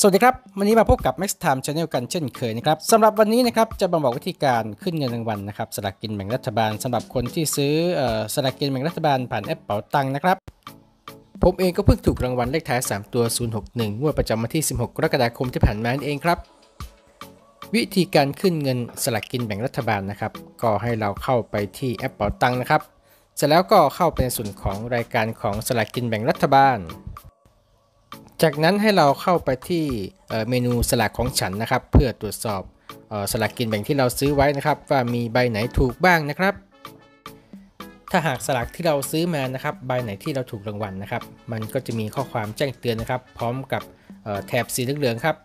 สวัสดีครับ วันนี้มาพบกับ Max Time Channel กันเช่นเคยนะครับสำหรับวันนี้นะครับจะมาบอกวิธีการขึ้นเงินรางวัลนะครับสลากกินแบ่งรัฐบาลสำหรับคนที่ซื้อสลากกินแบ่งรัฐบาลผ่านแอปเป๋าตังนะครับ ผมเองก็เพิ่งถูกรางวัลเลขท้าย 3 ตัว 061งวดประจำวันที่ 16 กรกฎาคมที่ผ่านมาเองครับ วิธีการขึ้นเงินสลากกินแบ่งรัฐบาลนะครับ ก็ให้เราเข้าไปที่แอปเป๋าตังนะครับเสร็จแล้วก็เข้าไปในส่วนของรายการของสลากกินแบ่งรัฐบาล จากนั้นให้เราเข้าไปที่เมนูสลากของฉันนะครับ เพื่อตรวจสอบสลากกินแบ่งที่เราซื้อไว้นะครับ ว่ามีใบไหนถูกบ้างนะครับ ถ้าหากสลากที่เราซื้อมานะครับ ใบไหนที่เราถูกรางวัลนะครับ มันก็จะมีข้อความแจ้งเตือนนะครับ พร้อมกับแถบสีเหลืองๆครับ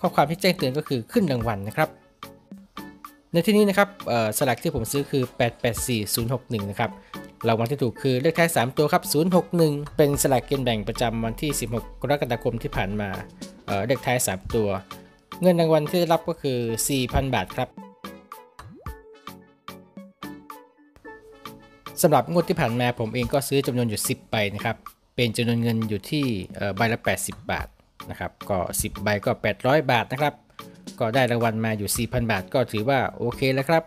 ข้อความที่แจ้งเตือนก็คือขึ้นรางวัลนะครับ ในที่นี้นะครับสลากที่ผมซื้อคือ 884061 นะครับ รางวัลที่ถูกคือเลขท้าย 3 ตัวครับ 061 เป็นสลากกินแบ่งประจำวันที่ 16 กรกฎาคมที่ผ่านมาเเลขท้าย 3 ตัว เงินรางวัลที่ได้รับก็คือ 4,000 บาทครับสำหรับงวดที่ผ่านมาผมเองก็ซื้อจำนวนอยู่ 10ใบนะครับ เป็นจำนวนเงินอยู่ที่ใบละ 80 บาทนะครับ ก็ 10 ใบก็ 800 บาทนะครับ ก็ได้รางวัลมาอยู่ 4,000 บาทก็ถือว่าโอเคแล้วครับ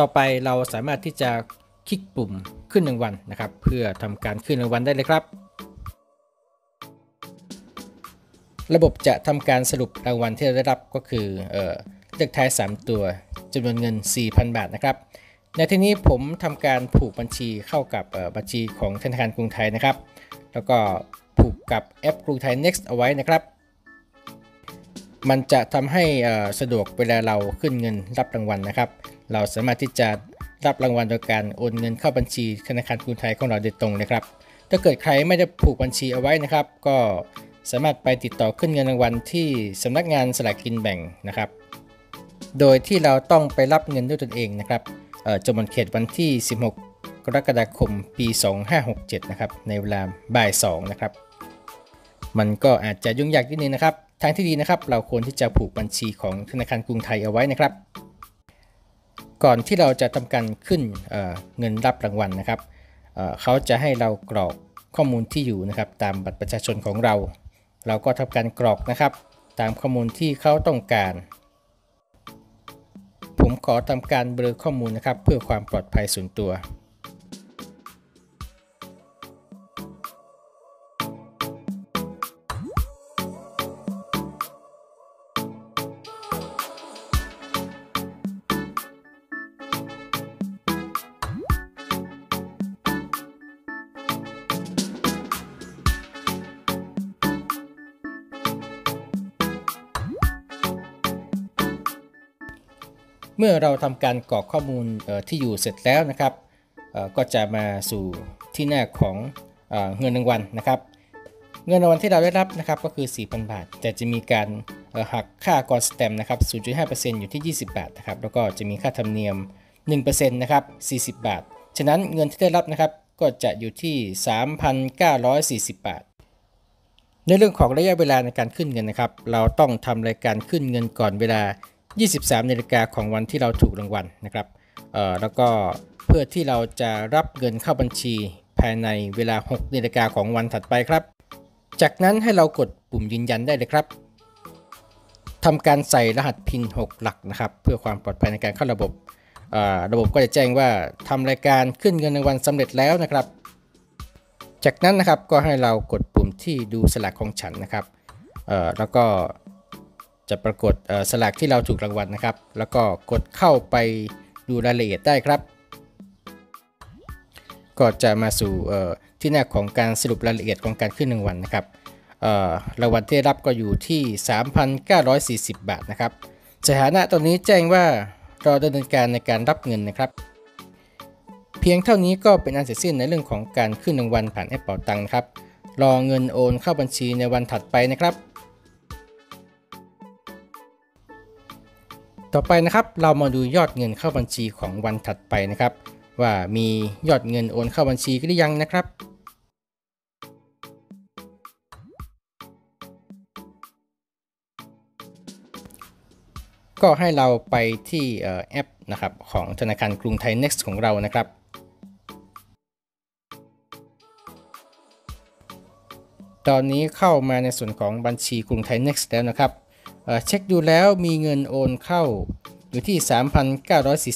ต่อไปเราสามารถที่จะคลิกปุ่มขึ้นรางวัลนะครับ เพื่อทำการขึ้นรางวัลได้เลยครับ ระบบจะทำการสรุปรางวัลที่เราได้รับก็คือเเลขท้าย 3 ตัวจำนวนเงิน 4,000 บาทนะครับ ในที่นี้ผมทำการผูกบัญชีเข้ากับบัญชีของธนาคารกรุงไทยนะครับ แล้วก็ผูกกับแอปกรุงไทย Next เอาไว้นะครับมันจะทำให้สะดวกเวลาเราขึ้นเงินรับรางวัลนะครับ เราสามารถที่จะรับรางวัลโดยการโอนเงินเข้าบัญชีธนาคารกรุงไทยของเราโดยตรงนะครับ ถ้าเกิดใครไม่ได้ผูกบัญชีเอาไว้นะครับ ก็สามารถไปติดต่อขึ้นเงินรางวัลที่สำนักงานสลากกินแบ่งนะครับ โดยที่เราต้องไปรับเงินด้วยตนเองนะครับจำนวนเขตวันที่ 16 กรกฎาคม ปี 2567 นะครับ ในเวลาบ่าย2นะครับ มันก็อาจจะยุ่งยากนิดนึงนะครับ ทางที่ดีนะครับ เราควรที่จะผูกบัญชีของธนาคารกรุงไทยเอาไว้นะครับ ก่อนที่เราจะทำการขึ้นเเงินรับรางวัลนะครับเเขาจะให้เรากรอกข้อมูลที่อยู่นะครับ ตามบัตรประชาชนของเรา เราก็ทำการกรอกนะครับ ตามข้อมูลที่เขาต้องการ ผมขอทำการเบลอข้อมูลนะครับ เพื่อความปลอดภัยส่วนตัว เมื่อเราทำการกรอกข้อมูลที่อยู่เสร็จแล้วนะครับ ก็จะมาสู่ที่หน้าของเงินรางวัลนะครับ เงินรางวัลที่เราได้รับนะครับก็คือ 4,000 บาท แต่จะมีการหักค่ากรสแตมนะครับ 0.5%อยู่ที่ 20 บาทนะครับ แล้วก็จะมีค่าธรรมเนียม 1%นะครับ 40 บาท ฉะนั้นเงินที่ได้รับนะครับก็จะอยู่ที่ 3,940 บาท ในเรื่องของระยะเวลาในการขึ้นเงินนะครับ เราต้องทำรายการขึ้นเงินก่อนเวลา 23นาฬิกาของวันที่เราถูกรางวัลนะครับแล้วก็เพื่อที่เราจะรับเงินเข้าบัญชี ภายในเวลา6นาฬิกาของวันถัดไปครับ จากนั้นให้เรากดปุ่มยืนยันได้เลยครับทำการใส่รหัสพิน 6 หลักนะครับ เพื่อความปลอดภัยในการเข้าระบบ ระบบก็จะแจ้งว่าทำรายการขึ้นเงินรางวัลสำเร็จแล้วนะครับ จากนั้นนะครับก็ให้เรากดปุ่มที่ดูสลากของฉันนะครับแล้วก็ จะปรากฏสลากที่เราถูกรางวัลนะครับ แล้วก็กดเข้าไปดูรายละเอียดได้ครับ ก็จะมาสู่ที่หน้าของการสรุปรายละเอียดของการขึ้นรางวัลนะครับรางวัลที่รับก็อยู่ที่ 3,940 บาทนะครับ สถานะตอนนี้แจ้งว่ารอดำเนินการในการรับเงินนะครับ เพียงเท่านี้ก็เป็นอันเสร็จสิ้นในเรื่องของการขึ้นรางวัลผ่านแอปเป่าตังค์ครับ รอเงินโอนเข้าบัญชีในวันถัดไปนะครับ ต่อไปนะครับเรามาดูยอดเงินเข้าบัญชีของวันถัดไปนะครับ ว่ามียอดเงินโอนเข้าบัญชีหรือยังนะครับ ก็ให้เราไปที่แอปนะครับของธนาคารกรุงไทย Next ของเรานะครับตอนนี้เข้ามาในส่วนของบัญชีกรุงไทย Next แล้วนะครับ เช็คดูแล้วมีเงินโอนเข้าอยู่ที่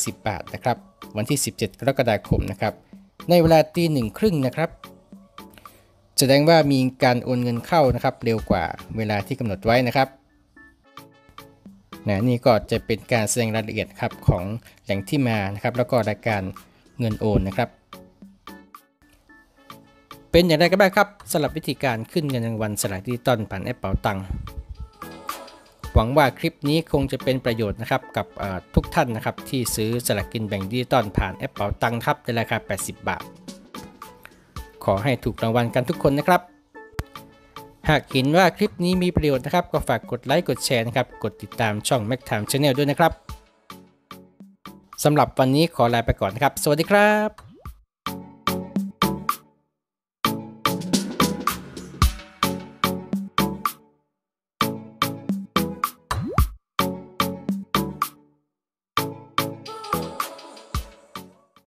3,940 บาทนะครับ วันที่ 17 กรกฎาคมนะครับ ในเวลาตีหนึ่งครึ่งนะครับ แสดงว่ามีการโอนเงินเข้านะครับเร็วกว่าเวลาที่กำหนดไว้นะครับนะนี่ก็จะเป็นการแสดงรายละเอียดครับของแหล่งที่มานะครับ แล้วก็รายการเงินโอนนะครับ เป็นอย่างไรกันบ้างครับสำหรับวิธีการขึ้นเงินรางวัลสลากดิจิตอลผ่านแอปเป๋าตังค์ หวังว่าคลิปนี้คงจะเป็นประโยชน์นะครับกับทุกท่านนะครับที่ซื้อสลากกินแบ่งดิจิตอลผ่านแอปเป๋าตังค์ครับในราคา 80 บาท ขอให้ถูกรางวัลกันทุกคนนะครับ หากเห็นว่าคลิปนี้มีประโยชน์นะครับ ก็ฝากกดไลค์กดแชร์นะครับกดติดตามช่อง Mac Time Channel ด้วยนะครับสำหรับวันนี้ขอลาไปก่อนนะครับ สวัสดีครับ